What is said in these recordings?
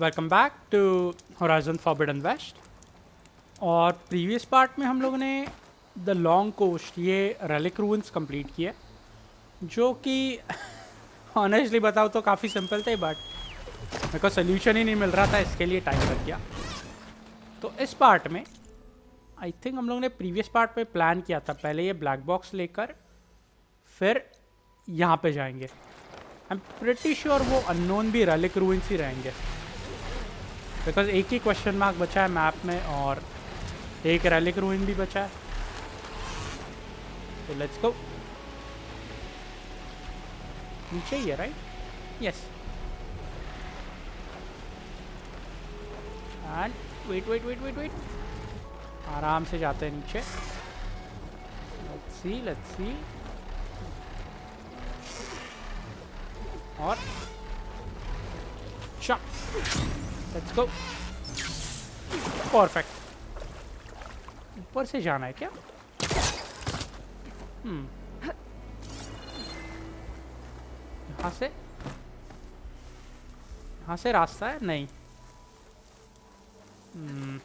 Welcome back to Horizon Forbidden West और previous part में हम लोगों ने द लॉन्ग कोस्ट ये रेलिक रूंस कंप्लीट किया जो कि ऑनेस्टली बताओ तो काफ़ी सिंपल थे बट मेरे को सोल्यूशन ही नहीं मिल रहा था, इसके लिए टाइम लग गया। तो इस पार्ट में आई थिंक हम लोग ने प्रीवियस पार्ट पे प्लान किया था, पहले ये ब्लैक बॉक्स लेकर, फिर यहाँ पे जाएँगे। आई एम प्रिटी श्योर वो अननोन भी रेलिक रूइंस ही रहेंगे। बिकॉज़ एक ही क्वेश्चन मार्क बचा है मैप में और एक रेलिक रूइन भी बचा है। तो लेट्स गो नीचे ही है right yes and wait wait wait wait wait आराम से जाते हैं नीचे। लेट्स सी लेट्स सी और लेट्स गो परफेक्ट ऊपर से जाना है क्या? हम्म यहाँ से? यहाँ से रास्ता है? नहीं. हम्म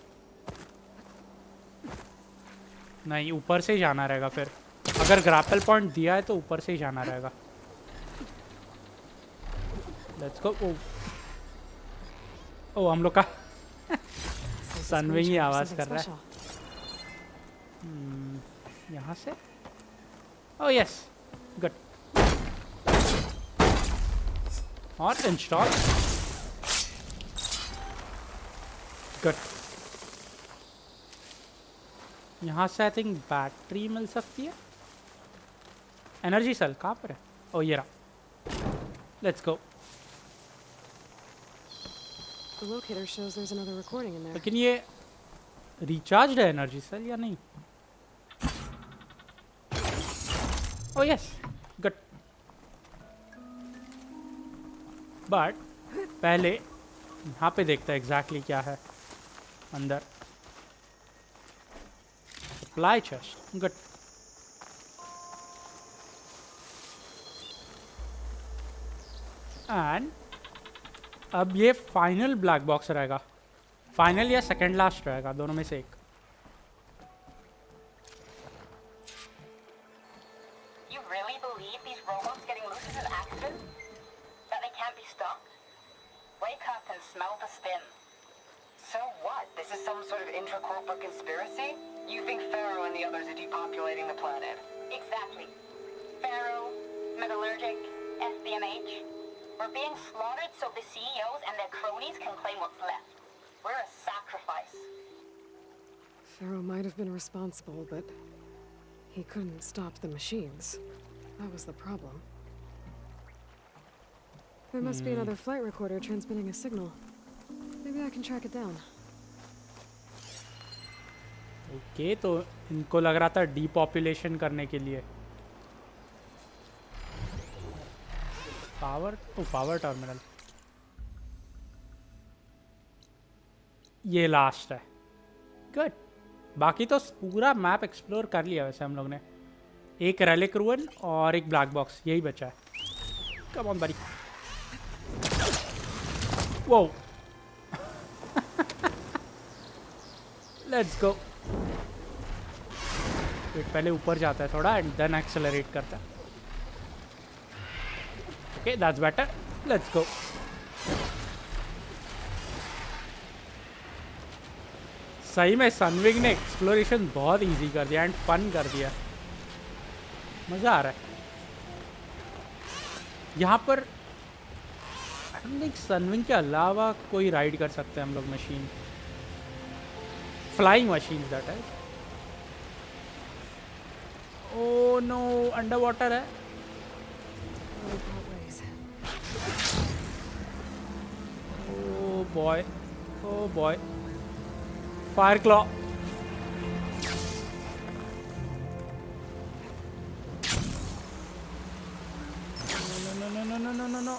नहीं, ऊपर से जाना रहेगा फिर. अगर ग्रापल पॉइंट दिया है तो ऊपर से ही जाना रहेगा. लेट्स गो ओ हम लोग का सनविंग ही आवाज़ कर रहा है। Hmm, यहाँ से? ओ यस गुड और इंस्टॉल गुड यहाँ से आई थिंक बैटरी मिल सकती है। एनर्जी सेल कहाँ पर है? ओ ये रहा। Let's go The locator shows there's another recording in there. लेकिन ये रिचार्ज है एनर्जी सेल या नहीं? ओ यस गुड बट पहले यहाँ पे देखते एग्जैक्टली क्या है अंदर। सप्लाई चेस्ट गुड एंड अब ये फाइनल ब्लैक बॉक्स रहेगा। फाइनल या सेकेंड लास्ट रहेगा, दोनों में से एक। responsible, but he couldn't stop the machines. That was the problem. There must be another flight recorder transmitting a signal. Maybe I can track it down. Okay तो इनको लग रहा था डीपॉपुलेशन करने के लिए पावर ओ पावर टर्मिनल ये लास्ट है गुड बाकी तो पूरा मैप एक्सप्लोर कर लिया वैसे हम लोग ने। एक रेलिक रुअन और एक ब्लैक बॉक्स यही बचा है। कम ऑन बड़ी वो लेट्स गो पहले ऊपर जाता है थोड़ा एंड देन एक्सेलरेट करता है। Okay that's better let's go सही में सनविंग ने एक्सप्लोरेशन बहुत इजी कर दिया एंड फन कर दिया। मज़ा आ रहा है। यहाँ पर सनविंग के अलावा कोई राइड कर सकते हैं हम लोग मशीन फ्लाइंग मशीन दैट है ओ नो अंडर वाटर है. ओ boy oh boy fire claw no no no no no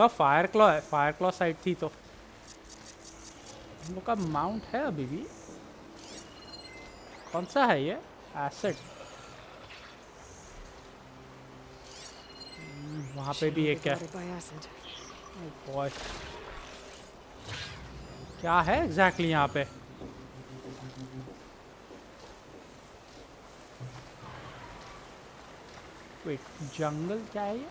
है फायर क्लॉ है फायर क्लॉ साइड थी तो। हम लोग का माउंट है अभी भी। कौन सा है ये? एसिड वहाँ पे भी एक है. Boy. क्या है एग्जैक्टली यहाँ पे वेट जंगल क्या है ये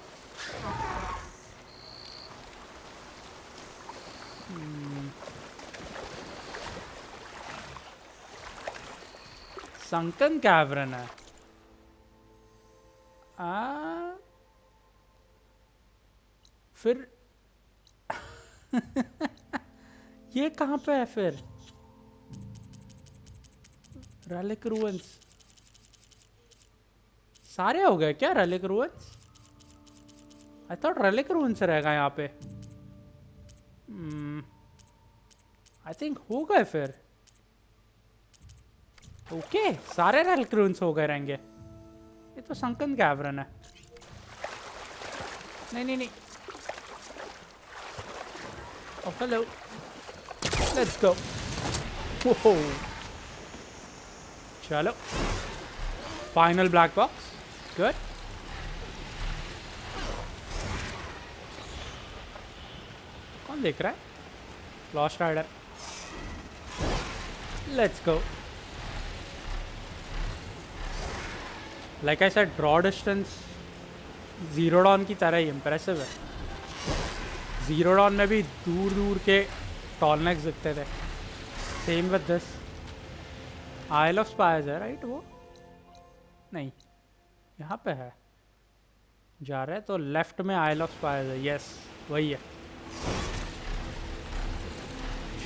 Hmm. संकन कैवरन है आ, फिर ये कहाँ पे है फिर? रैलिक रूवंस सारे हो गए क्या relic ruins I thought relic ruins रहेगा यहाँ पे। आई थिंक हो गए फिर। ओके okay, सारे रैलिक रूवंस हो गए रहेंगे। ये तो संकन कैवरन है। नहीं नहीं नहीं। Oh, hello. Let's go. Whoa. चलो. फाइनल ब्लैक बॉक्स गुड कौन देख रहा है? Lost let's go like I said draw distance zero dawn की तरह ही इंप्रेसिव है. ज़ीरो डॉन में भी दूर दूर के टॉलनेक्स दिखते थे। Same with this isle of spires है राइट वो? नहीं। यहाँ पे है। जा रहे तो लेफ़्ट में आइल ऑफ़ स्पायर्स है। यस वही है।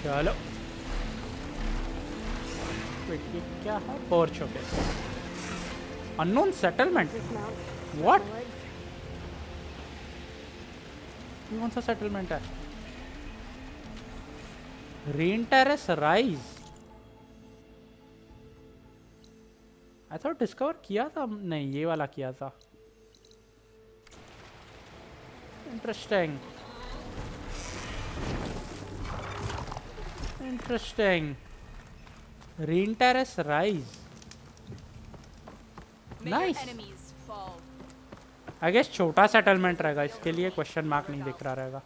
चलो। ये क्या है? Porch okay unknown settlement what कौन सा सेटलमेंट है? Rain terrace rise I thought discover किया था नहीं ये वाला किया था। Interesting interesting rain terrace rise nice I guess छोटा सेटलमेंट रहेगा, इसके लिए क्वेश्चन मार्क नहीं दिख रहा रहेगा।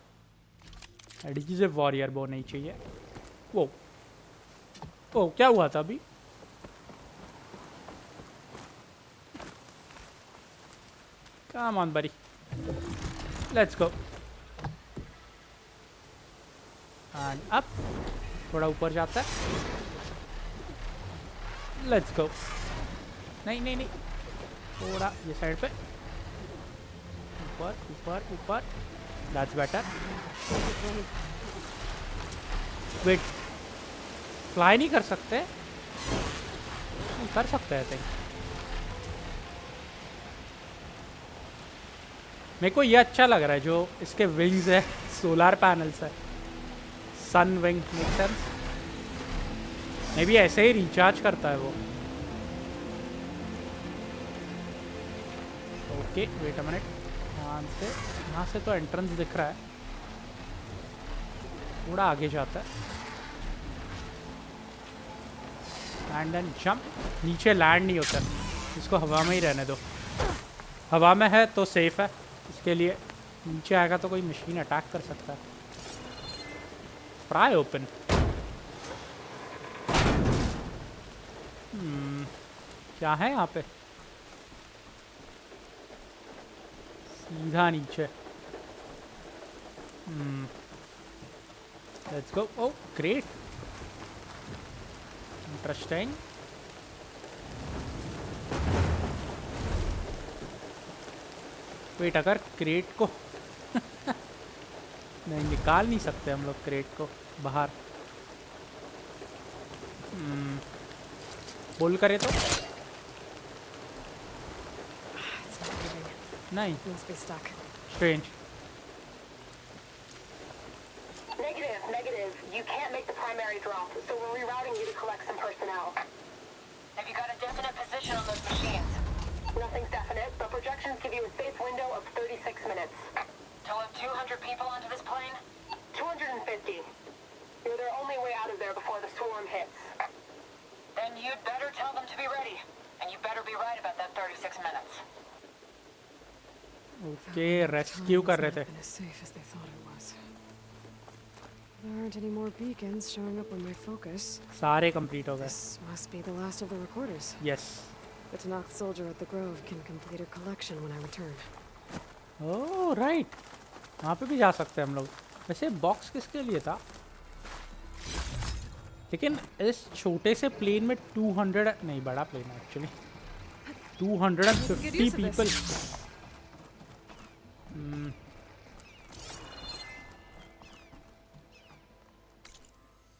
वॉरियर बो नहीं चाहिए। वो ओ क्या हुआ था अभी? काम ऑन बरी लेट्स गो एंड अप थोड़ा ऊपर जाता है। लेट्स गो नहीं नहीं नहीं। थोड़ा ये साइड पे। ऊपर ऊपर ऊपर। दैट्स बेटर वेट फ्लाई नहीं कर सकते? कर सकते हैं थिंक मेरे को ये अच्छा लग रहा है जो इसके विंग्स है सोलार पैनल्स है। सन विंग मे भी ऐसे ही रिचार्ज करता है वो। ओके वेट अ मिनट यहाँ से। यहाँ से तो एंट्रेंस दिख रहा है। थोड़ा आगे जाता है। एंड देन जंप नीचे लैंड नहीं होता। इसको हवा में ही रहने दो। हवा में है तो सेफ़ है। इसके लिए नीचे आएगा तो कोई मशीन अटैक कर सकता है। प्राय ओपन क्या है यहाँ पे? सीधा नीचे let's go oh great interesting wait अगर क्रेट को नहीं, निकाल नहीं सकते हम लोग क्रेट को बाहर। Hmm. बोल करे तो। नहीं Must be stuck. Strange. Negative, negative. You can't make the primary drop, so we're rerouting you to collect some personnel. Have you got a definite position on those machines? Nothing's definite, but projections give you a safe window of 36 minutes. To load 200 people onto this plane? 250. You're their only way out of there before the swarm hits. Then you'd better tell them to be ready. And you better be right about that 36 minutes. Okay rescue कर रहे थे. There aren't any more beacons showing up on my focus. सारे complete हो गए This must be the last of the recorders. Yes The Tanakh soldier at the Grove can complete a collection when I return. Oh right वहाँ पे भी जा सकते हैं हम लोग वैसे बॉक्स किसके लिए था लेकिन इस छोटे से प्लेन में 200 नहीं बड़ा प्लेन है actually 250 Get used to people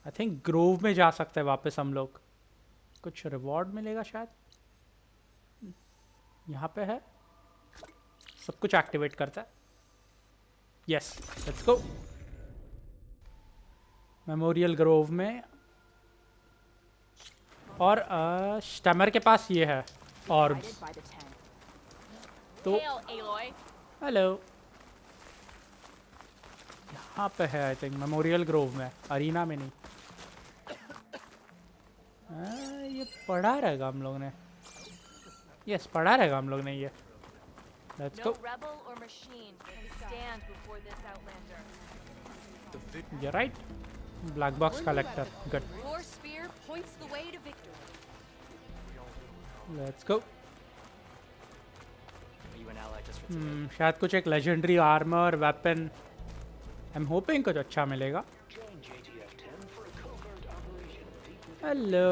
I think grove में जा सकते हैं वापस हम लोग। कुछ रिवॉर्ड मिलेगा शायद? यहाँ पे है। सब कुछ एक्टिवेट करता है। Yes let's go memorial grove में। और स्टमर के पास ये है। Ten. तो. हेलो यहाँ पे है आई थिंक मेमोरियल ग्रोव में अरीना में नहीं। आ, ये पढ़ा रहेगा हम लोग ने। यस पढ़ा रहेगा हम लोग ने ये। गो rebel or machine can stand before this शायद कुछ एक legendary armour weapon I am hoping कुछ अच्छा मिलेगा hello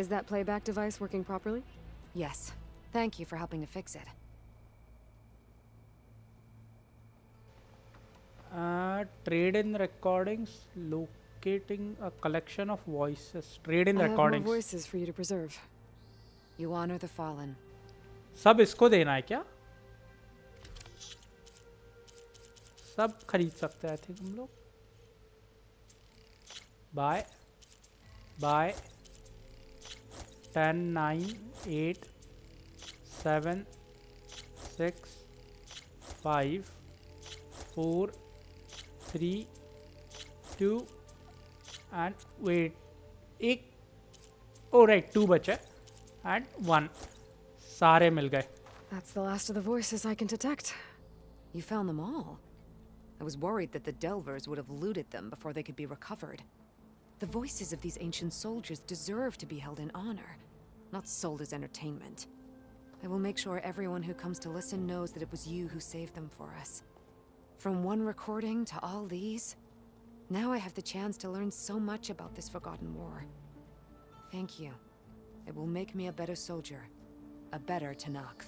Is that playback device working properly? Yes. Thank you for helping to fix it. Uh, trade in recordings, locating a collection of voices. Trade in I have more recordings. voices for you to preserve. You honor the fallen. सब इसको देना है क्या सब खरीद सकते हैं आई think हम लोग bye bye ten nine eight seven six five four three two and wait एक ओ राइट टू बचे and one. Sare mil gaye. That's the last of the voices I can detect. You found them all. I was worried that the Delvers would have looted them before they could be recovered. The voices of these ancient soldiers deserve to be held in honor, not sold as entertainment. I will make sure everyone who comes to listen knows that it was you who saved them for us. From one recording to all these, now I have the chance to learn so much about this Forgotten War. Thank you. It will make me a better soldier, a better Tanakh.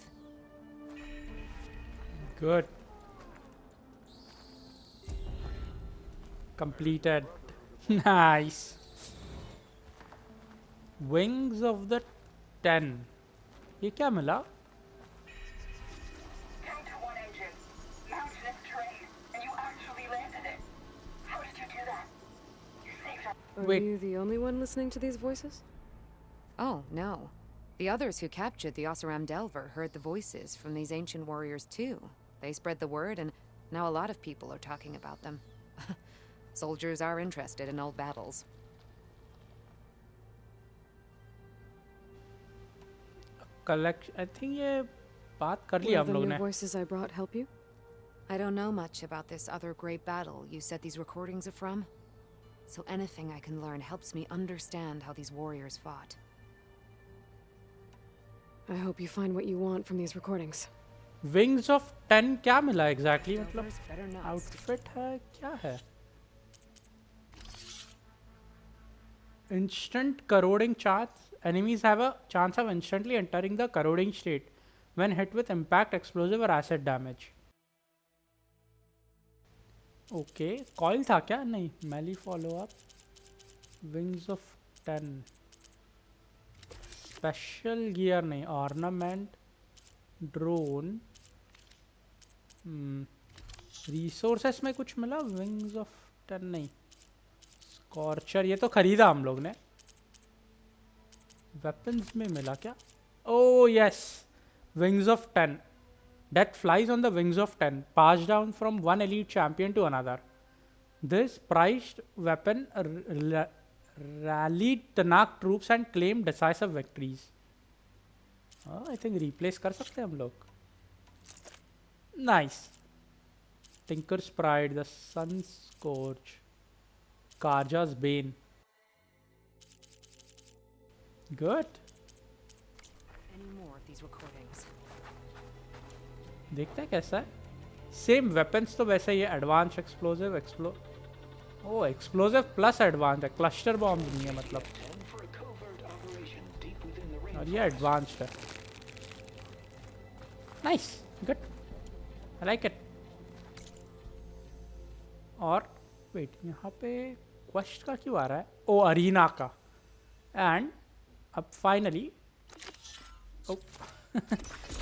Good. Completed. nice. Wings of the Ten. ये क्या मिला Counter one engine. Mountainous terrain. And you actually landed it. How did you do that? You saved our Are Wait. you the only one listening to these voices? Oh, no. The others who captured the Oseram Delver heard the voices from these ancient warriors too. They spread the word, and now a lot of people are talking about them. Soldiers are interested in old battles. Collect I think ये बात कर Will लिया हम the लोग new ने voices I brought help you? I don't know much about this other great battle you said these recordings are from. So anything I can learn helps me understand how these warriors fought. I hope you find what you want from these recordings. Wings of ten क्या मिला exactly exactly? मतलब Delvers better not. Outfit है क्या है instant corroding chance enemies have a chance of instantly entering the corroding state when hit with impact explosive or acid damage okay coil था क्या नहीं मैली follow up wings of ten Special gear नहीं ornament drone resources में कुछ मिला? Wings of ton नहीं। स्कॉर्चर ये तो खरीदा हम लोग ने। वेपन्स में मिला क्या? ओ yes wings of ten that flies on the wings of ten passed down from one elite champion to another this prized weapon rallied Tanakh troops and claimed decisive victories I think replace कर सकते हैं हम लोग nice tinker's pride the sun scorch कार्जास bane good Any more of these recordings? देखते हैं कैसा है same weapons तो वैसे ही है advance explosive एक्सप्लो Oh explosive plus advance है। क्लस्टर बॉम्ब नहीं है मतलब। और ये एडवांस्ड है। Nice good I like it और वेट यहाँ पे क्वेस्ट का क्यों आ रहा है? ओ अरीना का। एंड अब फाइनली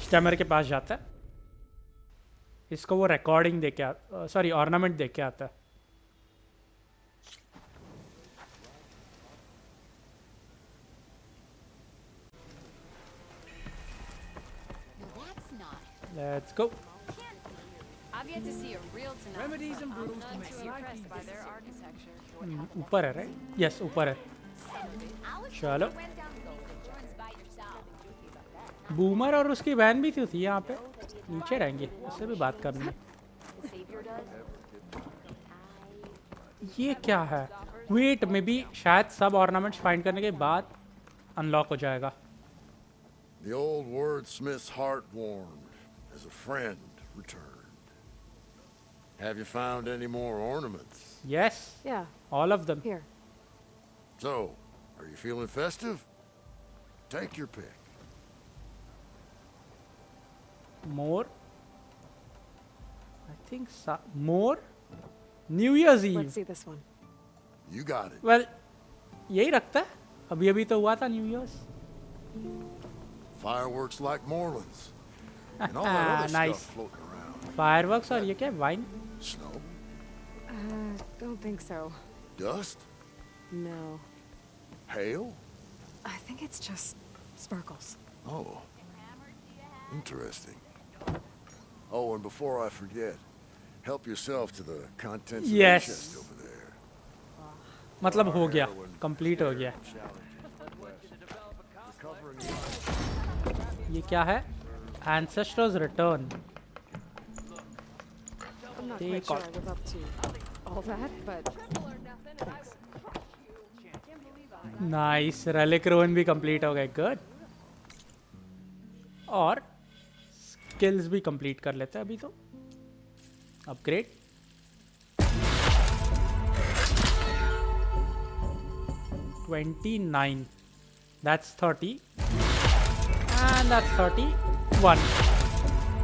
स्टेमर के पास जाता है। इसको वो रिकॉर्डिंग दे के सॉरी ऑर्नामेंट दे के आता है That's not. Let's go I've yet to see a real tonight. Remedies and brews to None make too life impressed by their architecture. for what happened. ऊपर है राइट यस ऊपर है चलो. Boomer और उसकी बहन भी थी, थी यहाँ पे? नीचे रहेंगे उससे भी बात करनी है। ये क्या है? वेट में भी शायद सब ऑर्नामेंट्स फाइंड करने के बाद अनलॉक हो जाएगा। The old wordsmith's heart warmed. as a friend returned. Have you found any more ornaments? Yes Yeah, all of them here. So, are you feeling festive? Take your pick. More I think more new year's Let's eve see this one. You got it. Well यही रखता है अभी अभी तो हुआ था new years Fireworks like Moreland's. Nice. stuff floating around. Fireworks और ये क्या wine Snow? Uh, don't think so. Dust? No. Hail? I think it's just sparkles. Oh. Interesting. Oh, and before I forget, help yourself to the contents of Yes. the chest over there. मतलब हो गया complete हो गया ये क्या है Ancestors return. I'm not sure I live up to all that, but. Nice. Relic Ruin bhi complete ho gaya Good. or skills bhi complete kar lete हैं अभी तो upgrade twenty nine that's 30 and that's 30 one.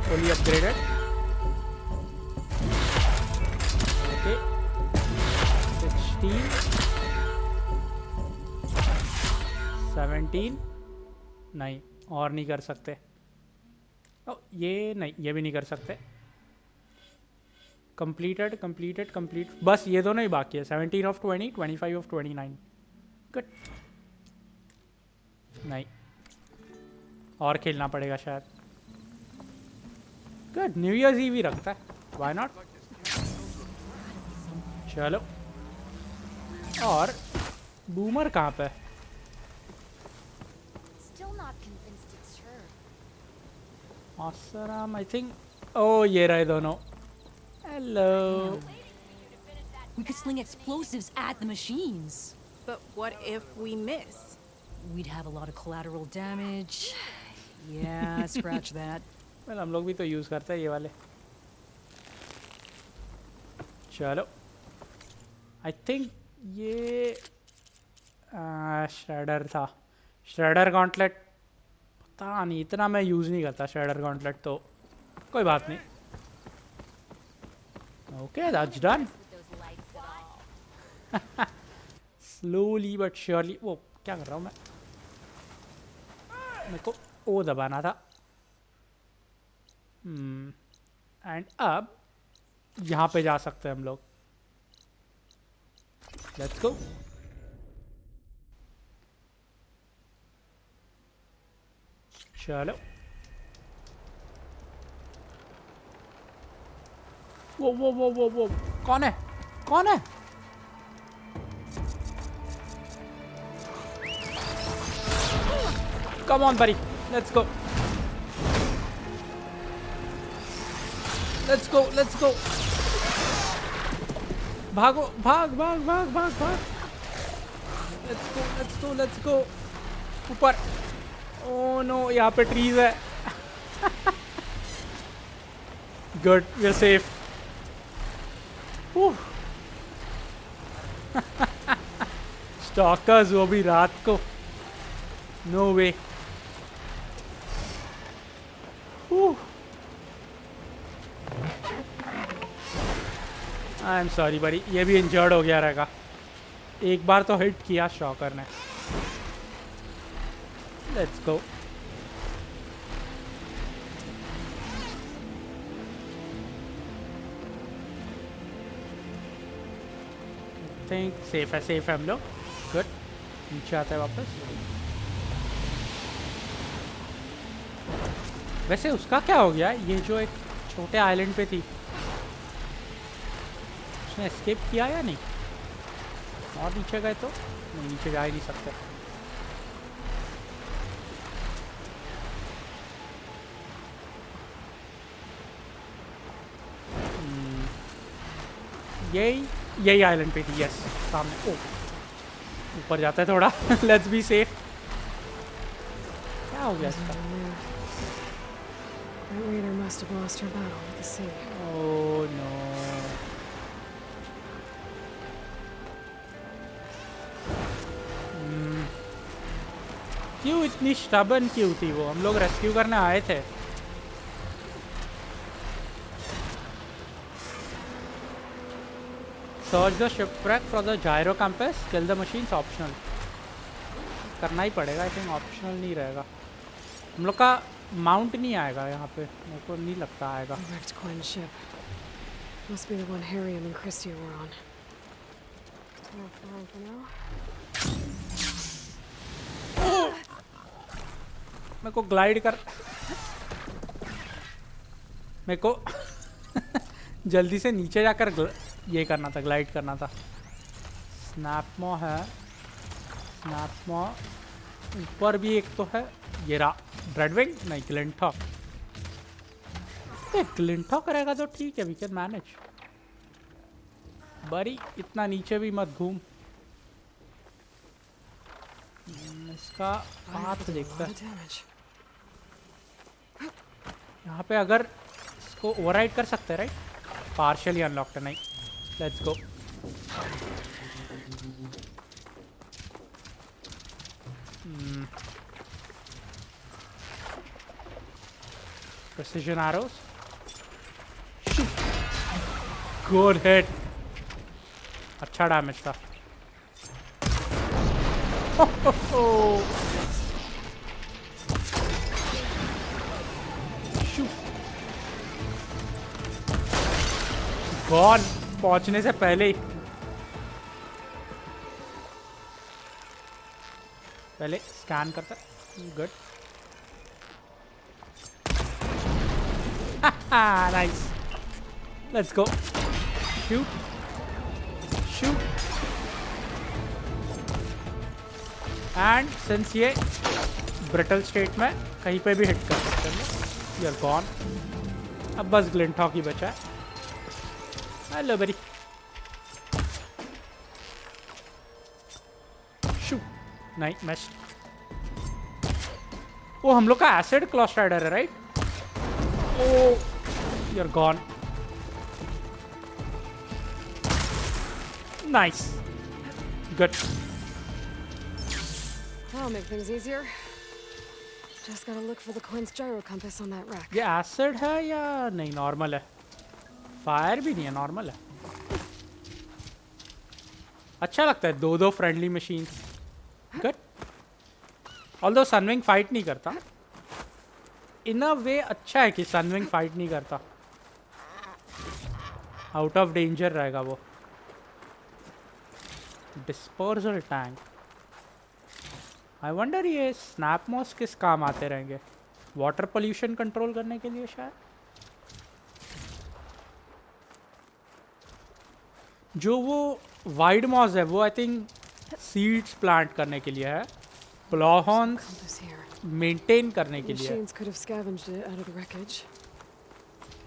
Fully upgraded. Okay. 16. 17. नहीं और नहीं कर सकते ओ, ये नहीं ये भी नहीं कर सकते कंप्लीटेड कंप्लीटेड कंप्लीट बस ये दोनों ही बाकी है seventeen of twenty twenty five of twenty nine good नहीं और खेलना पड़ेगा शायद गुड न्यू ईयर्स ही भी रखता है वाई नॉट चलो और बूमर कहाँ पे है Still not convinced it's her. Asaram, I think. Oh, ये रहे दोनों. Hello. We could sling explosives at the machines. But what if we miss? We'd have a lot of collateral damage. Yeah, scratch that. Well, हम लोग भी तो use करते हैं ये वाले. चलो. आई थिंक ये श्रेडर था. श्रेडर गॉन्टलेट पता नहीं इतना मैं यूज़ नहीं करता श्रेडर गॉन्टलेट तो कोई बात नहीं. Legs at all. Slowly but surely वो क्या कर रहा हूँ मैं मेरे को ओ दबाना था एंड अब यहाँ पे जा सकते हैं हम लोग। लेट्स गो चलो। वो वो वो वो वो कौन है? कौन है? Come on, buddy. Let's go. Let's go let's go भागो, भाग भाग भाग भाग भाग. Let's go let's go let's go ऊपर. ओ नो यहाँ पे ट्रीज है. Good we are safe stalkers वो भी रात को. No way I am sorry बड़ी ये भी इंजर्ड हो गया रहेगा। एक बार तो हिट किया शॉकर ने। लेट्स गो थिंक सेफ़ है सेफ़ है हम लोग। गुड नीचे आते हैं वापस। वैसे उसका क्या हो गया? ये जो एक छोटे आइलैंड पे थी। उसने एस्केप किया या नहीं? और नीचे गए तो? नहीं नीचे जा ही नहीं सकते। हम्म, यही यही आइलैंड पे थी यस सामने। ओ ऊपर जाता है थोड़ा। लेट्स बी सेफ़ क्या हो गया इसका? That raider must have lost her battle with the sea. Oh no. क्यों इतनी स्टबन क्यों थी वो? हम लोग रेस्क्यू करने आए थे। Search the shipwreck for the gyro compass kill the machines optional करना ही पड़ेगा आई थिंक ऑप्शनल नहीं रहेगा। हम लोग का माउंट नहीं आएगा यहाँ पे। मेरे को नहीं लगता आएगा. Must be the one Harrium and Christia were on. Well, fine for now. मेरे को ग्लाइड कर। मेरे को जल्दी से नीचे जाकर ग्ल- ये करना था ग्लाइड करना था। स्नैपमो है। स्नैपमो ऊपर भी एक तो है। ये रहा। ड्रेडविंग नहीं ग्लिंटॉक ये ग्लिंटॉक रहेगा तो ठीक है वी कैन मैनेज बड़ी इतना नीचे भी मत घूम। हम्म, इसका हाथ देखता है. यहाँ पे अगर इसको ओवरराइड कर सकते राइट पार्शली अनलॉक्ड है, नहीं। Let's go precision arrows. Good hit. अच्छा डैमेज था। गॉन पहुँचने से पहले ही। पहले स्कैन करता good nice let's go shoot shoot and since ये ब्रिटल स्टेट में कहीं पे भी हिट कर सकते हैं यू आर गॉन अब बस ग्लिंटॉक ही बचा है। हेलो बड़ी शू नहीं मैच वो हम लोग का एसिड क्लॉस राइडर है right oh you are gone nice good That'll make things easier. Just gotta look for the Quinn's gyro compass on that rack. ये एसिड है या नहीं नॉर्मल है Fire भी नहीं है नॉर्मल है। अच्छा लगता है दो दो फ्रेंडली मशीन गुड ऑल दो सनविंग फाइट नहीं करता। इन अ वे अच्छा है कि सनविंग फाइट नहीं करता। आउट ऑफ़ डेंजर रहेगा वो। डिस्पोजल टैंक आई वंडर ये स्नैपमॉस किस काम आते रहेंगे? वाटर पोल्यूशन कंट्रोल करने के लिए शायद? जो वो वाइड मॉस है वो आई थिंक सीड्स प्लांट करने के लिए है प्लॉहॉन्स मेंटेन करने के लिए है।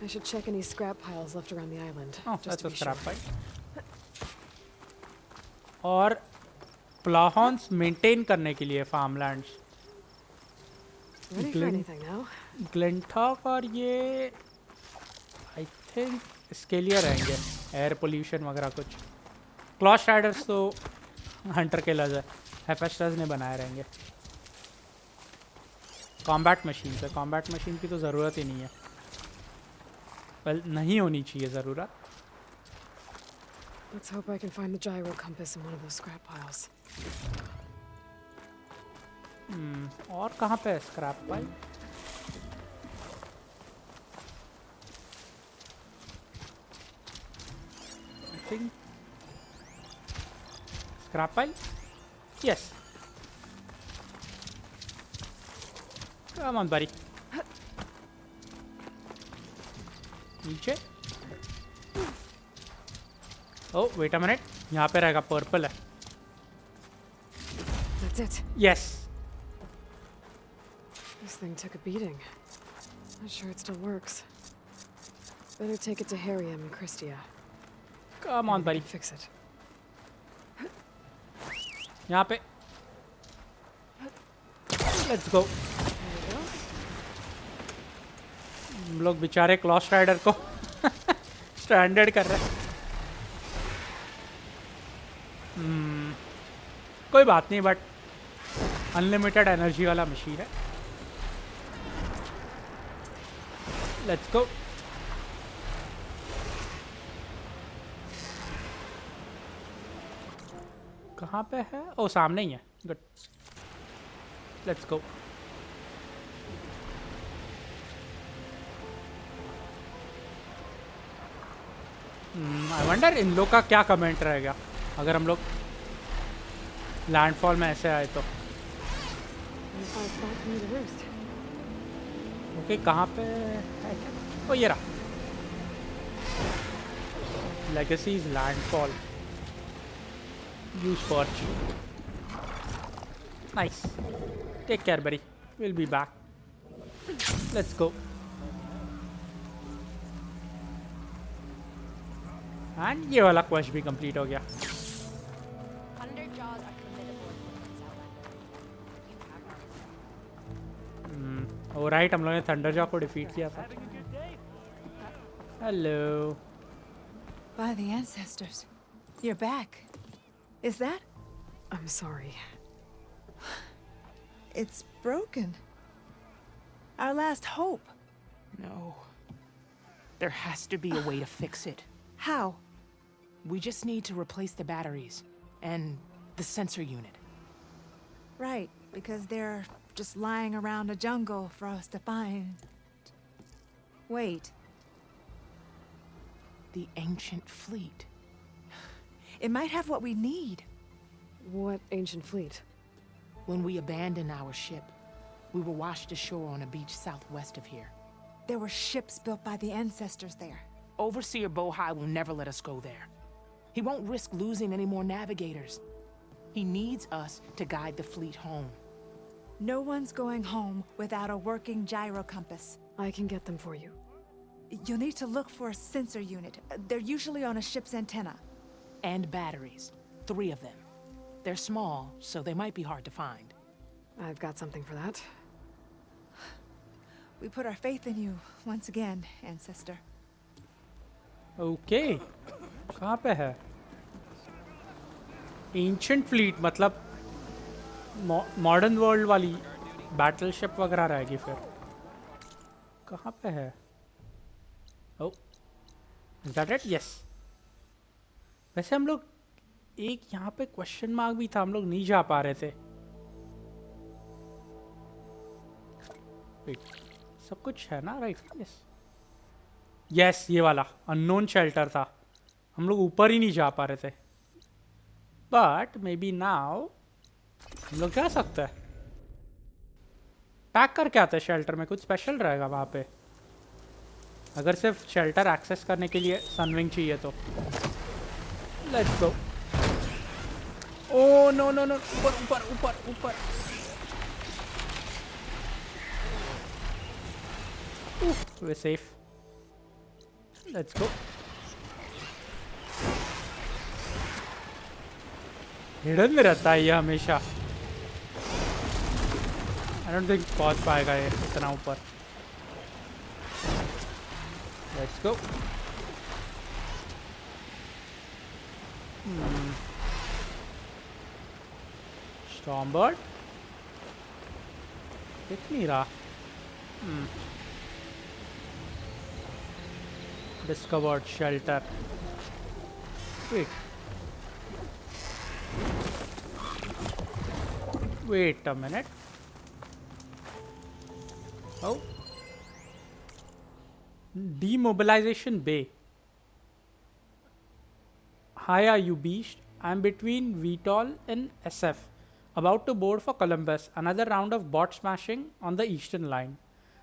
I should check any scrap piles left around the island. Oh, just that's a scrap sure. pile. और प्लाहॉन्स मेंटेन करने के लिए फार्मलैंड्स? ग्लिंटॉक और ये आई थिंक इसके लिए रहेंगे एयर पोल्यूशन वगैरह कुछ। क्लॉस राइडर्स तो हंटर के लज है ने बनाए रहेंगे। कॉम्बैट मशीन से कॉम्बैट मशीन की तो ज़रूरत ही नहीं है। वेल नहीं होनी चाहिए ज़रूरत। Let's hope I can find the gyro compass in one of those scrap piles. और कहाँ पे है scrap pile I think scrap pile yes come on buddy नीचे ओ वेट अ मिनट यहाँ पे रहेगा पर्पल है That's it. Yes This thing took a beating. Not sure it still works. Better take it to Harriam and Christia. On Maybe buddy. Fix it. यहाँ पे। Let's go go. हम लोग बेचारे Claus rider को standard कर रहे हैं। Hmm, कोई बात नहीं बट अनलिमिटेड एनर्जी वाला मशीन है। लेट्स गो कहाँ पे है ओ सामने ही है good let's go I wonder इन लोग का क्या कमेंट रहेगा अगर हम लोग लैंडफॉल में ऐसे आए तो. ओके कहाँ पे है? ओ, ये रहा legacy's landfall use perch nice take care buddy will be back let's go and ये वाला क्वेश्चन भी कंप्लीट हो गया Underjaws are formidable in Outlander. You have our oh right हम लोगों ने थंडरजॉ को डिफीट किया था hello By the ancestors. You're back. Is that? I'm sorry. It's broken. Our last hope. No. There has to be a way to fix it. How? We just need to replace the batteries and the sensor unit. Right, because they're just lying around a jungle for us to find. Wait, The ancient fleet. It might have what we need. What ancient fleet? When we abandoned our ship, we were washed ashore on a beach southwest of here. There were ships built by the ancestors there. Overseer Bohai will never let us go there. He won't risk losing any more navigators. He needs us to guide the fleet home. No one's going home without a working gyro compass. I can get them for you. You'll need to look for a sensor unit. They're usually on a ship's antenna. And batteries. Three of them. They're small, so they might be hard to find. I've got something for that. We put our faith in you once again, ancestor. Okay कहाँ पे है ancient fleet मतलब modern world वाली battle ship वगैरह रहेगी फिर कहाँ पे है oh is that it yes वैसे हम लोग एक यहाँ पे क्वेश्चन मार्क भी था हम लोग नहीं जा पा रहे थे। सब कुछ है ना राइट यस यस ये वाला अननोन शेल्टर था। हम लोग ऊपर ही नहीं जा पा रहे थे। बट मे बी नाउ हम लोग जा सकते हैं। पैक करके आते हैं शेल्टर में कुछ स्पेशल रहेगा वहाँ पे। अगर सिर्फ़ शेल्टर एक्सेस करने के लिए सनविंग चाहिए तो। let's go oh no no no ऊपर ऊपर ऊपर ऊपर way safe let's go hidden में रहता है ये हमेशा आई डोंट थिंक पहुंच पाएगा ये इतना ऊपर let's go Hmm. Stormbird? Piknira? Hmm. Discovered shelter. Wait. Wait a minute. Oh. Demobilization Bay. Hiya you beast I'm between VTOL and SF about to board for Columbus another round of bot smashing on the eastern line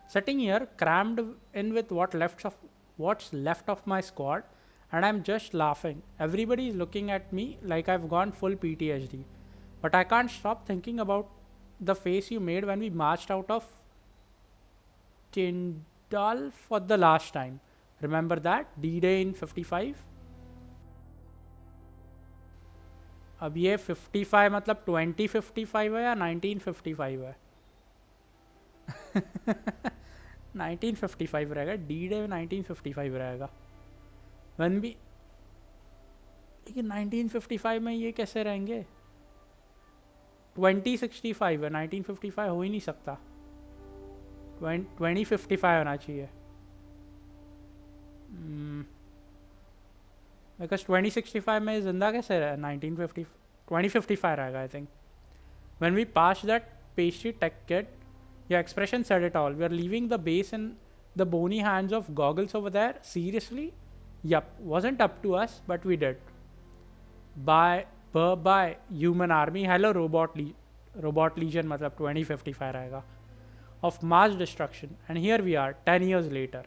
sitting here crammed in with what left of what's left of my squad and I'm just laughing. Everybody is looking at me like I've gone full PTSD. But I can't stop thinking about the face you made when we marched out of Tyndall for the last time. Remember that? D-Day in 55? अब ये 55 मतलब 2055 है या 1955 है? 1955 रहेगा D day 1955 रहेगा। One भी, लेकिन 1955 में ये कैसे रहेंगे? 2065 है 1955 हो ही नहीं सकता। 2055 होना चाहिए। Because hmm. 2065 में जिंदा कैसे रहा 1950 2055 रहेगा I think when we pass that pastry tech kid Your expression said it all. We are leaving the base in the bony hands of goggles over there. Seriously? Yup. Wasn't up to us, but we did. Bye. Bye bye. Human army. Hello robot le robot legion मतलब 2055 आएगा. Of mass destruction. And here we are 10 years later.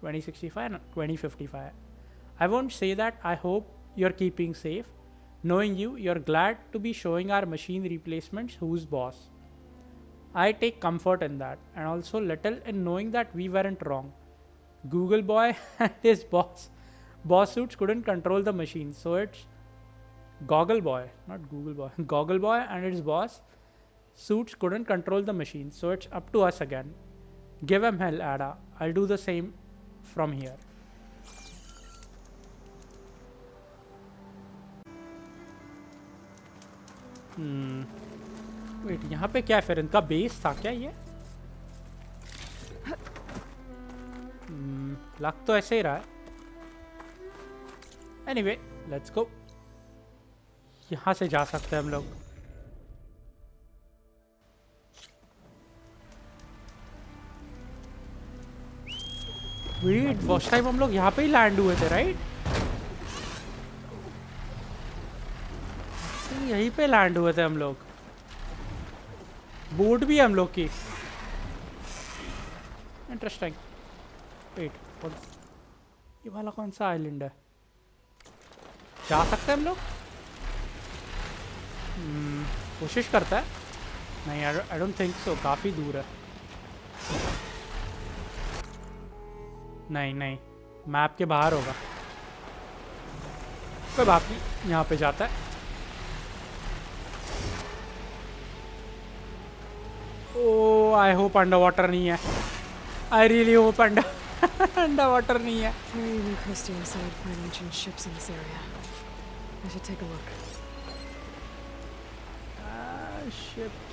2065 2055. I won't say that. I hope you're keeping safe. Knowing you, you're glad to be showing our machine replacements who's boss. I take comfort in that and also little in knowing that we weren't wrong. Google Boy and his boss boss suits couldn't control the machine, so it's Goggle Boy, not Google Boy. Goggle Boy and its boss suits couldn't control the machine, so it's up to us again. Give him hell, Ada. I'll do the same from here. Hmm. Wait यहाँ पे क्या फिर? इनका base था क्या ये? Hmm, लग तो ऐसे ही रहा है। एनीवे लेट्स गो यहाँ से जा सकते हैं हम लोग। वेट फ़र्स्ट टाइम हम लोग यहाँ पे ही लैंड हुए थे राइट यहीं पे लैंड हुए थे हम लोग। बोट भी है हम लोग की। इंटरेस्टिंग वेट ये वाला कौन सा आइलैंड है? जा सकते हैं हम लोग? Hmm, कोशिश करता है। नहीं आई डोंट थिंक सो काफ़ी दूर है। नहीं नहीं। मैप के बाहर होगा। कोई बात नहीं यहाँ पे जाता है? Oh I hope under water नहीं है। I really hope under under water नहीं है I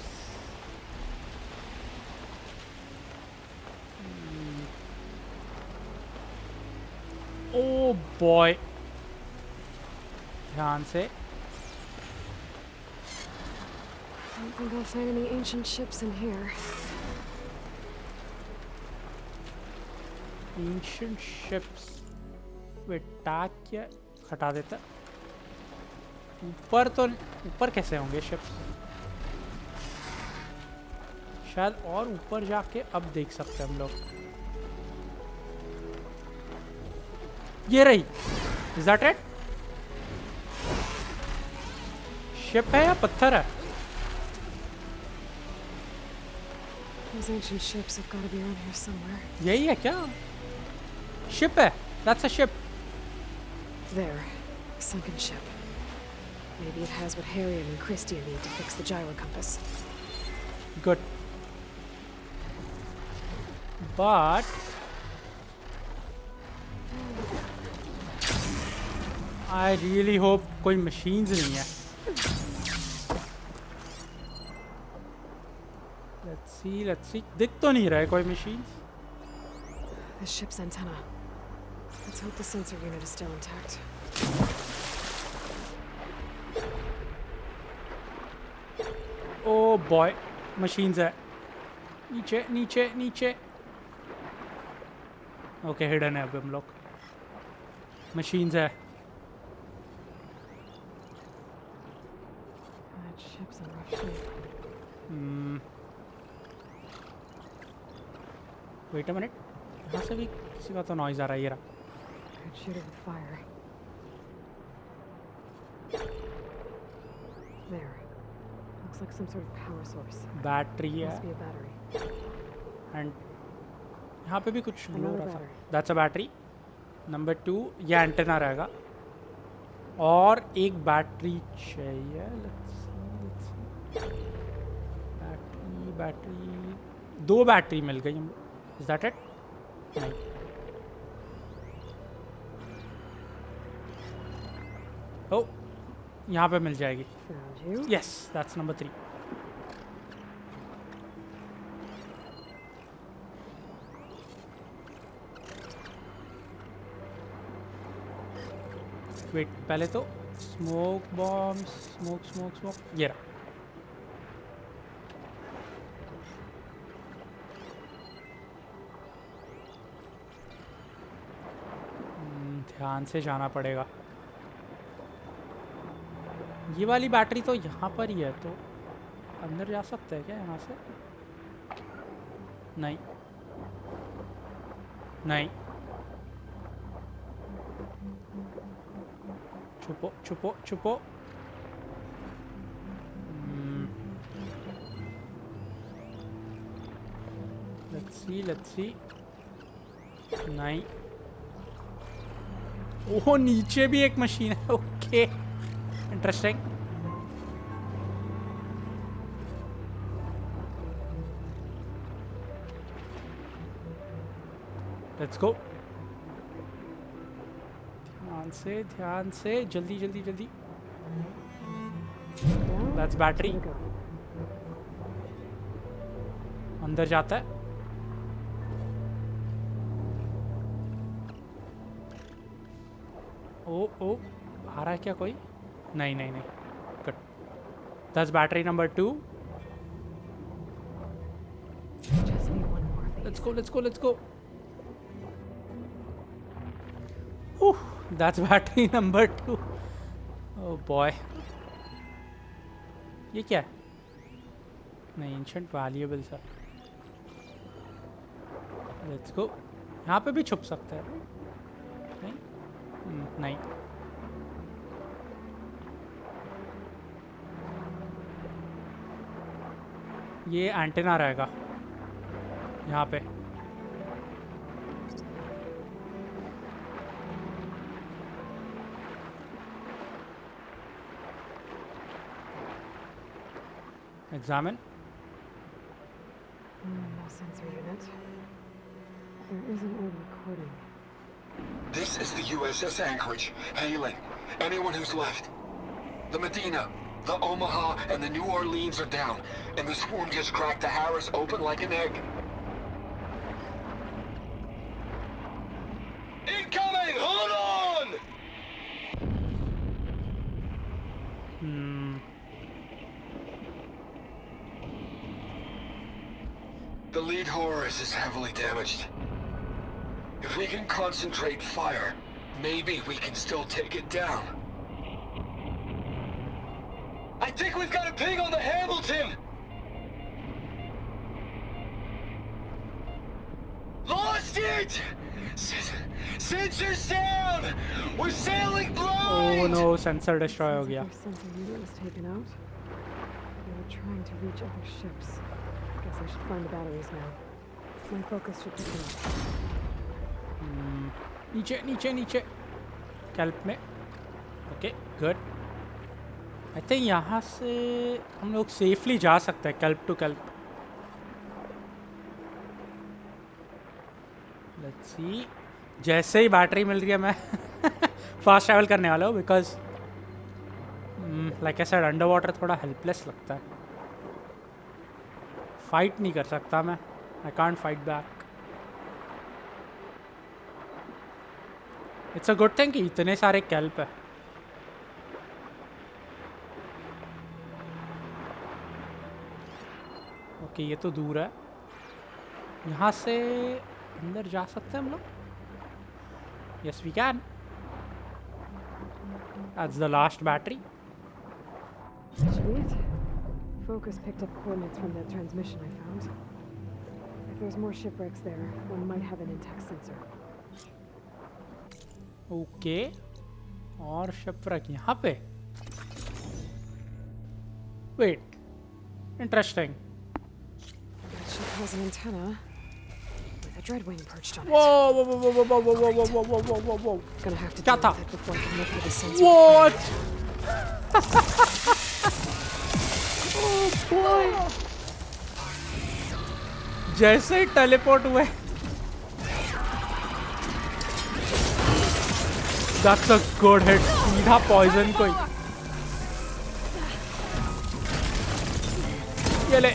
Oh boy. ध्यान से I don't think I'll find any ancient ships in here. Ancient ships. Wait, tag क्या हटा देता ऊपर तो ऊपर कैसे होंगे शिप्स शायद और ऊपर जाके अब देख सकते हैं हम लोग ये रही इज दैट इट शिप है या पत्थर है Those ancient ships have got to be around here somewhere. यही है क्या शिप है that's a ship There. Sunken ship. Maybe it has what Harriet and Christia need to fix the gyro compass. good but I really hope कोई machines नहीं है let's see let's see दिख तो नहीं रहा है कोई machines The ship's antenna. Let's hope the sensor unit is still intact. Oh boy machines है नीचे नीचे नीचे ओके हिडन है अभी हम लोग मशीन्स है Wait a minute यहाँ से भी किसी का तो नॉइज़ आ रहा है ये रहा Could shoot it with fire. There. Looks like some sort of power source. Battery है Must be a battery. And यहाँ पे भी कुछ ग्लो रहा था. That's a battery number two ये एंटेना रहेगा और एक बैटरी चाहिए बैटरी बैटरी दो बैटरी मिल गई हम दैट इट नहीं ओ यहाँ पे मिल जाएगी. Yes that's number three wait पहले तो smoke bomb smoke smoke smoke ये रहा हम्म, ध्यान से जाना पड़ेगा। ये वाली बैटरी तो यहाँ पर ही है तो अंदर जा सकते हैं क्या यहाँ से? नहीं। नहीं। छुपो छुपो छुपो। लेट्स सी लेट्स सी नहीं। ओह, नीचे भी एक मशीन है, ओके। इंटरेस्टिंग लेट्स गो ध्यान से ध्यान से, जल्दी जल्दी जल्दी। बैटरी. अंदर जाता है। है क्या कोई? नहीं नहीं नहीं। Good this battery number two let's go that's battery number two boy ये क्या है? नहीं ancient valuable sir let's go यहाँ पे भी छुप सकते हैं नहीं? Hmm, नहीं. ये एंटेना रहेगा यहाँ पे examine Mm, no sensor unit. There is an old recording. This is the USS Anchorage. Hailing. Anyone who's left. The Medina, the Omaha and the New Orleans are down, and the swarm just cracked the Harris open like an egg. Incoming! Hold on! Hmm. The lead Horus is heavily damaged. If we can concentrate fire, maybe we can still take it down. pig on the Hamilton! Lost it! Sensors down! We're sailing blind! Oh no, sensor destroyed. ho gaya. sensor unit was taken out. They were trying to reach other ships. I guess I should find the batteries now. My focus should be hmm. Niche, niche, niche. Kelp me. Okay, good. I think यहाँ से हम लोग safely जा सकते हैं kelp to kelp let's see जैसे ही battery मिल रही है मैं फास्ट ट्रैवल करने वाला हूँ बिकॉज़ लाइक ऐसा अंडर वाटर थोड़ा हेल्पलेस लगता है. फाइट नहीं कर सकता मैं. I can't fight back it's a good thing कि इतने सारे कैल्प है. ओके ये तो दूर है यहाँ से अंदर जा सकते हैं हम लोग yes we can That's the last battery. Sweet. Focus picked up coordinates from that transmission I found. If there's more shipwrecks there, one might have an intact sensor. Okay. और shipwreck यहाँ पे Wait. Interesting. That ship has an antenna with a dreadwing perched on it. Whoa, whoa, whoa, whoa, whoa, whoa, whoa, whoa, whoa, whoa, whoa, whoa. Gonna have to क्या deal था? with it before I can look for the sensor. What? oh boy. जैसे ही teleport हुए That's a good hit. सीधा poison को ही ये ले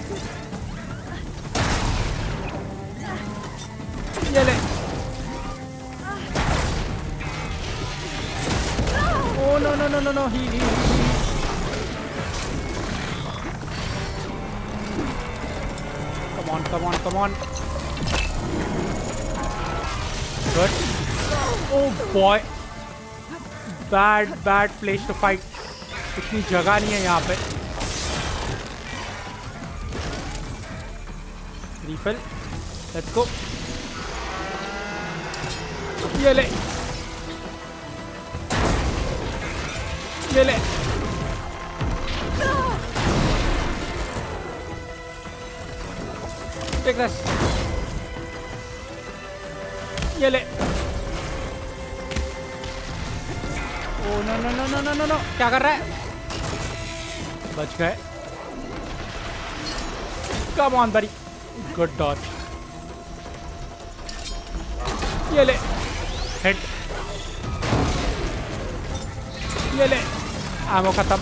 No no heal heal heal. Come on come on come on. Good. Oh boy. Bad bad place to fight. इतनी जगह नहीं है यहाँ पे. Refill. Let's go. ये ले. ये ले Take this. ये ले। ओ no no no no no no no क्या कर रहा है? बच गए। कम ऑन बरी गुड डॉच ये ले। हिट ये ले। आमो खत्म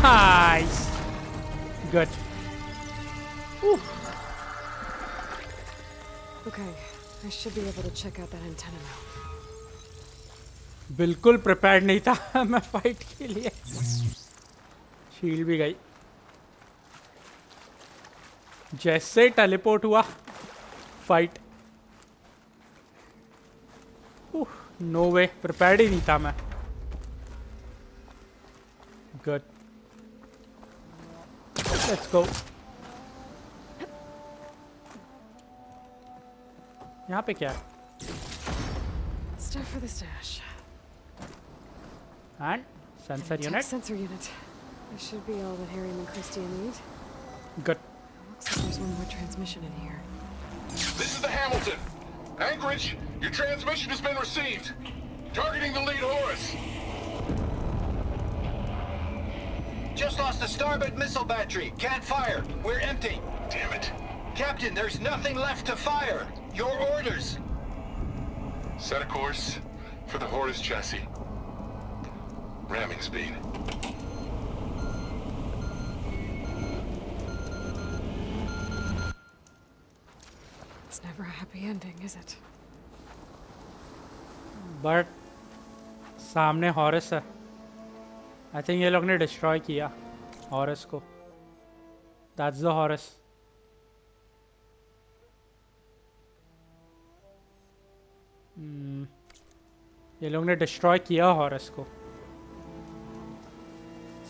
nice good Okay, I should be able to check out that antenna now. बिल्कुल प्रिपेयर्ड नहीं था मैं फाइट के लिए। शील्ड भी गई। जैसे टेलीपोर्ट हुआ फाइट नो वे प्रिपेयर्ड ही नहीं था मैं। लेट्स गो यहाँ पे क्या है Stuff for the stash. And sensor Tech unit sensor unit. This should be all that Harry and Christian need. Good Looks like there's one more transmission in here. This is the Hamilton. Anchorage, your transmission has been received. Targeting the lead Horus. Just lost the starboard missile battery. Can't fire. We're empty. Damn it. Captain, there's nothing left to fire. Your orders. Set a course for the Horus chassis. Ramming speed. It's never a happy ending, is it? But सामने Horus है I think ये लोग ने destroy किया Horus को। That's the harrows ये लोग ने डिस्ट्रॉय किया हॉरस को।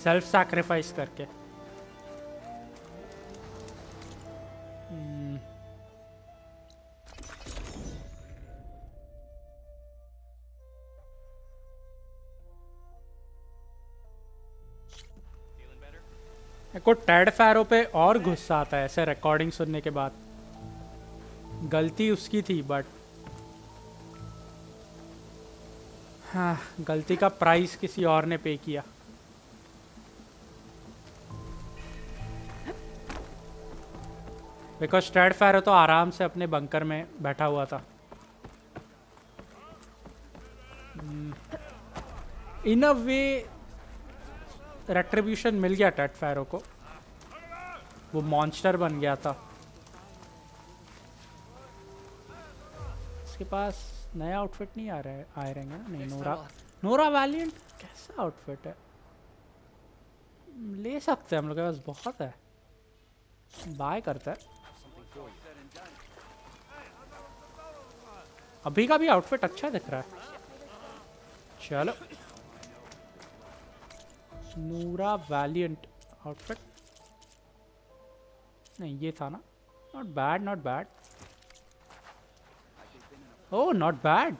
सेल्फ सैक्रिफाइस करके। को टेड फैरो पे और गुस्सा आता है ऐसे रिकॉर्डिंग सुनने के बाद। गलती उसकी थी बट हाँ गलती का प्राइस किसी और ने पे किया। बिकॉज़ स्ट्रेड फैरो तो आराम से अपने बंकर में बैठा हुआ था। इन अ वे रेट्रीब्यूशन मिल गया टेट फैरो को। वो मॉन्स्टर बन गया था। इसके पास नया आउटफिट नहीं आ रहा है, आए रहेंगे ना? नहीं नोरा नोरा वैलियंट कैसा आउटफिट है? ले सकते हैं हम लोग के पास, बहुत है। बाय करता है। अभी का भी आउटफिट अच्छा दिख रहा है। चलो। नूरा वैलियंट आउटफिट नहीं ये था ना not bad not bad oh not bad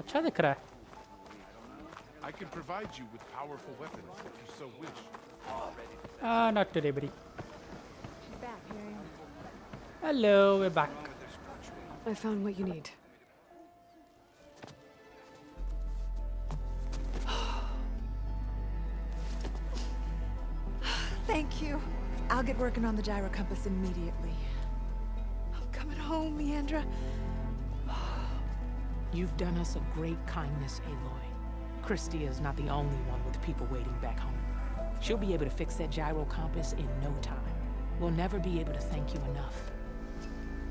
अच्छा दिख रहा है I can provide you with powerful weapons if you so wish. Ah, not today, buddy. Back, Miriam. Hello, we're back. I found what you need. Thank you. I'll get working on the gyro compass immediately. I'm coming home, Leandra. You've done us a great kindness, Aloy. Christia is not the only one with people waiting back home. She'll be able to fix that gyro compass in no time. We'll never be able to thank you enough.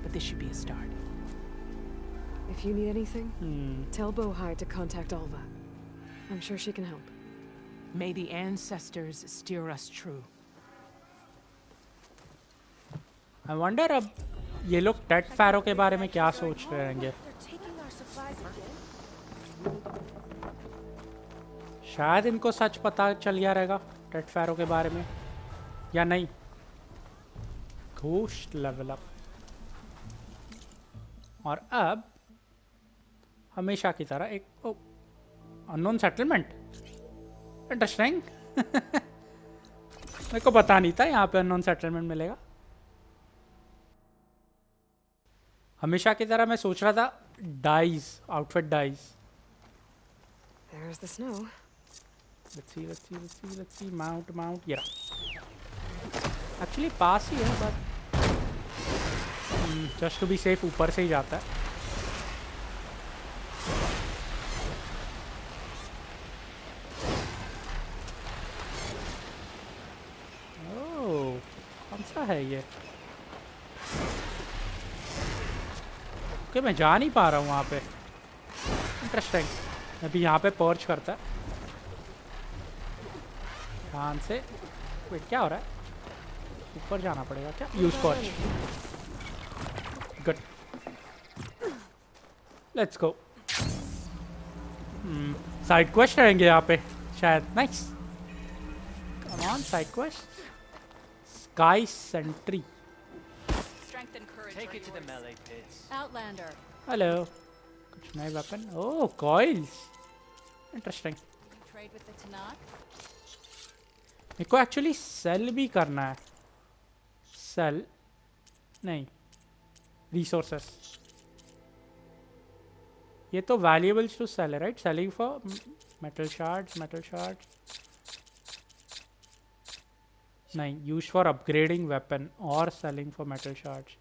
But this should be a start. If you need anything, Hmm. tell Bohai to contact Alva. I'm sure she can help. May the ancestors steer us true. I wonder अब ये लोग TET pharaoh के बारे में क्या सोच रहे होंगे? शायद इनको सच पता चल गया रहेगा टेट फैरो के बारे में या नहीं? घोस्ट लेवल अप और अब हमेशा की तरह एक अननोन सेटलमेंट इंटरेस्टिंग मेरे को पता नहीं था यहाँ पे अननोन सेटलमेंट मिलेगा। हमेशा की तरह मैं सोच रहा था डाइस आउटफिट डाइस एक्चुअली पास ही है but just to be safe ऊपर से ही जाता है. Oh, है ये? ओके, मैं जा नहीं पा रहा हूँ वहाँ पे। इंटरेस्टिंग अभी यहाँ पे पर्च करता है। ध्यान से। वेट क्या हो रहा है? ऊपर जाना पड़ेगा क्या? Use perch good let's go side quest रहेंगे यहाँ पे, शायद। Nice come on side quest sky sentry. Take it to the melee pits. Outlander. Hello कुछ नए weapon oh coils interesting Trade with the Tanakh. मेरे को एक्चुअली सेल भी करना है. सेल नहीं. रिसोर्सेस ये तो वैल्यूएबल्स टू सेल है right selling for metal shards metal shards नहीं यूज़ फॉर अपग्रेडिंग वेपन और selling for metal shards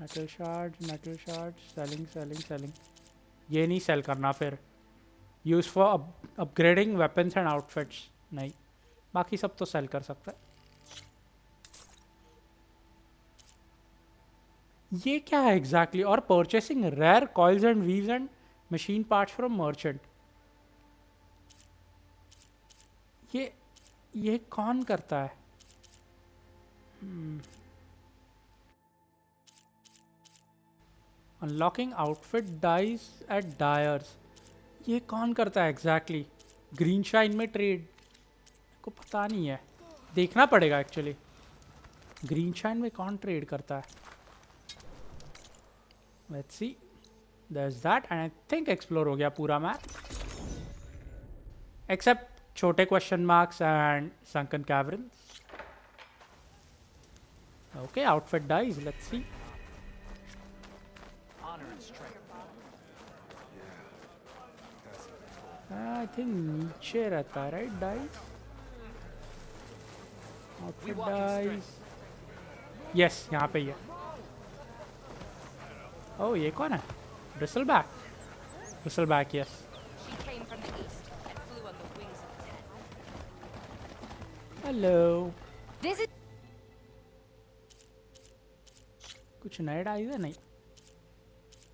metal shards metal shards selling selling selling ये नहीं सेल करना फिर। Use for upgrading weapons and outfits नहीं। बाकी सब तो सेल कर सकता है। ये क्या है एग्जैक्टली? और purchasing rare coils and weaves and machine parts from merchant ये ये कौन करता है? Unlocking outfit dyes at dyers ये कौन करता है एग्जैक्टली ग्रीन शाइन में ट्रेड को पता नहीं है। देखना पड़ेगा एक्चुअली ग्रीन शाइन में कौन ट्रेड करता है? Let's see there's that and I think explore हो गया पूरा मैप एक्सेप्ट छोटे question marks and sunken caverns. Okay outfit dyes let's strength. I think नीचे रहता है राइट डाइस डाइस यस यहाँ पे ही है ओह ये कौन है? Bristle back bristle back yes. Hello कुछ नए डाइस है नहीं?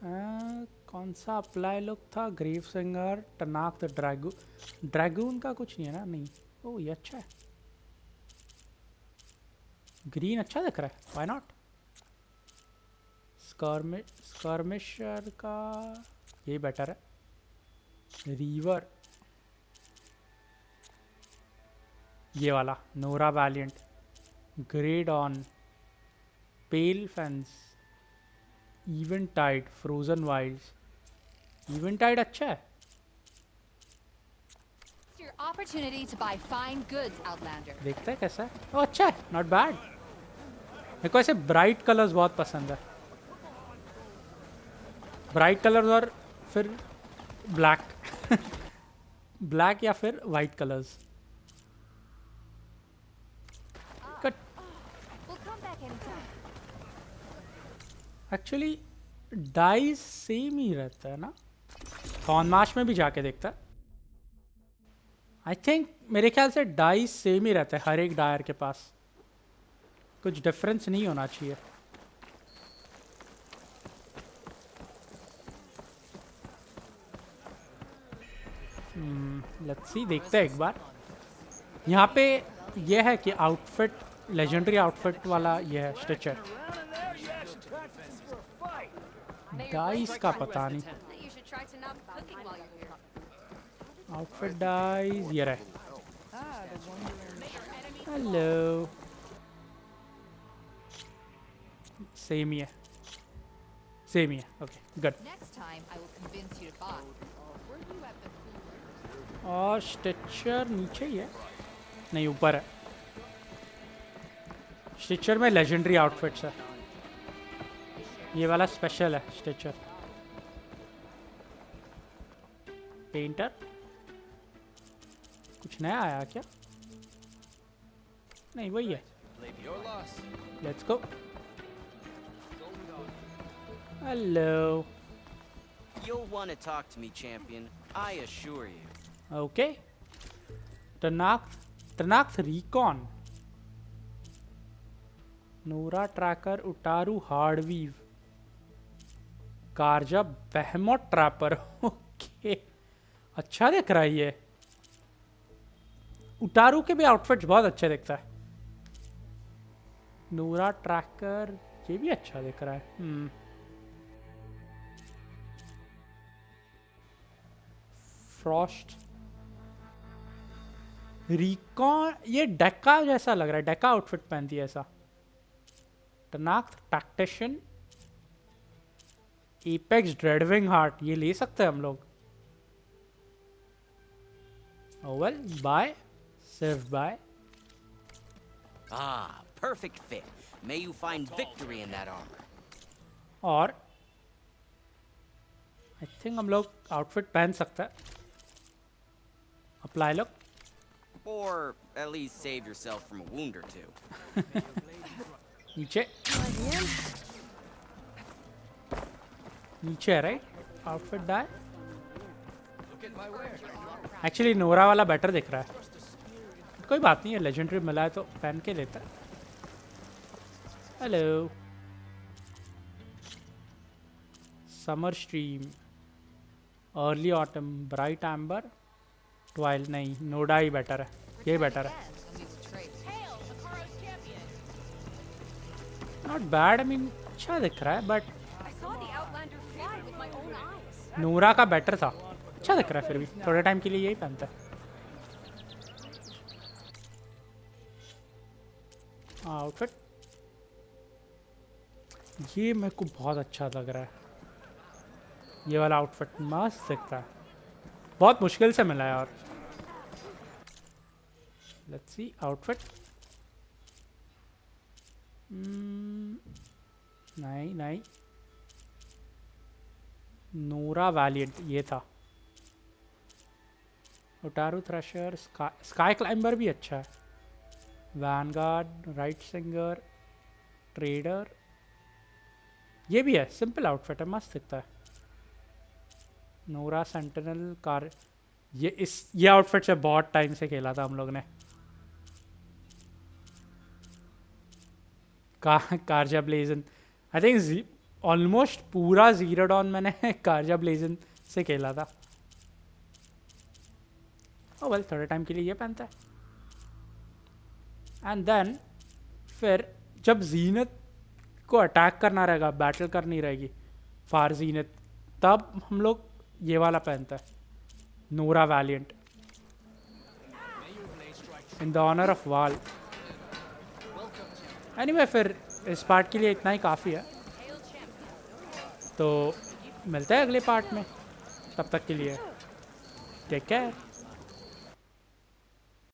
कौन सा अप्लाई लुक था? ग्रीव सिंगर टनाक द ड्रैगू ड्रैगून का कुछ नहीं है ना? नहीं। ओ, ये अच्छा है। ग्रीन अच्छा दिख रहा है। वाई नॉट स्कर्मिशर का ये बेटर है। रीवर ये वाला Nora valiant grade on pale fence eventide frozen wilds eventide अच्छा है। Your opportunity to buy fine goods, Outlander. देखते हैं कैसा ओ अच्छा है नॉट बैड मेरे को ऐसे ब्राइट कलर्स बहुत पसंद है। ब्राइट कलर्स और फिर ब्लैक ब्लैक या फिर white colours cut We'll come back anytime. Actually dyes same ही रहता है ना? मार्च में भी जाके देखता है। आई थिंक मेरे ख्याल से डाइस सेम ही रहता है हर एक डायर के पास। कुछ डिफरेंस नहीं होना चाहिए। लेट्स सी देखते हैं एक बार। यहाँ पे यह है कि आउटफिट लेजेंडरी आउटफिट वाला ये है स्टिचर डाइस का पता नहीं। आउटफिट डाइस ये रहे। हेलो सेम ही है सेम ही है ओके गुड और स्ट्रक्चर नीचे ही है। नहीं ऊपर है। स्ट्रक्चर में लेजेंडरी आउटफिट्स है। ये वाला स्पेशल है स्टिचर पेंटर कुछ नया आया क्या? नहीं वही है। Let's go hello You'll want to talk to me, champion. I assure you. Okay Tenakth Tenakth recon Nora tracker Utaru hardweave Carja behemoth trapper. Okay. अच्छा दिख रहा है ये। उटारू के भी आउटफिट बहुत अच्छे दिखता है। नूरा ट्रैकर, ये भी अच्छा दिख रहा है। हम्म। फ्रॉस्ट रिकॉन ये डेका जैसा लग रहा है। डेका आउटफिट पहनती है ऐसा। टनाक टैक्टिशियन एपेक्स ड्रेडविंग हार्ट ये ले सकते हैं हम लोग वेल बाय सिर्फ buy Ah, perfect fit. May you find victory in that armor. और आई थिंक हम लोग आउटफिट पहन सकते हैं apply look Or at least save yourself from a wound or two. नीचे नीचे है right outfit di actually Nora वाला बेटर दिख रहा है। कोई बात नहीं है लेजेंडरी मिला है तो पहन के लेता hello summer stream early autumn bright amber ट्वाइल नहीं नोडा ही बेटर है। ये बेटर है। नॉट बैड आई मीन अच्छा दिख रहा है but I saw the Outlander fly with my own eyes. नूरा का बेटर था। अच्छा दिख रहा है फिर भी। थोड़े टाइम के लिए यही पहनता है। आउटफिट ये मेरे को बहुत अच्छा लग रहा है। ये वाला आउटफिट मस्त दिखता है। बहुत मुश्किल से मिला है और लेट्स सी आउटफिट नहीं नहीं। नोरा वैलियंट ये था। उटारू थ्रेशर स्काई क्लाइंबर भी अच्छा है। वैनगार्ड राइट सिंगर ट्रेडर ये भी है सिंपल आउटफिट है, मस्त दिखता है। नोरा सेंटिनल कार, ये इस, ये आउटफिट से बहुत टाइम से खेला था हम लोग ने। का कारजा ब्लेजन आई थिंक ऑलमोस्ट पूरा ज़ीरो डॉन मैंने कारजा ब्लेजन से खेला था। ओ वेल थोड़े टाइम के लिए ये पहनता है। एंड देन फिर जब जीनत को अटैक करना रहेगा बैटल करनी रहेगी फार जीनत तब हम लोग ये वाला पहनता है Nora valiant in the honour of वाल एनीवे फिर इस पार्ट के लिए इतना ही काफ़ी है। तो मिलता है अगले पार्ट में। तब तक के लिए टेक केयर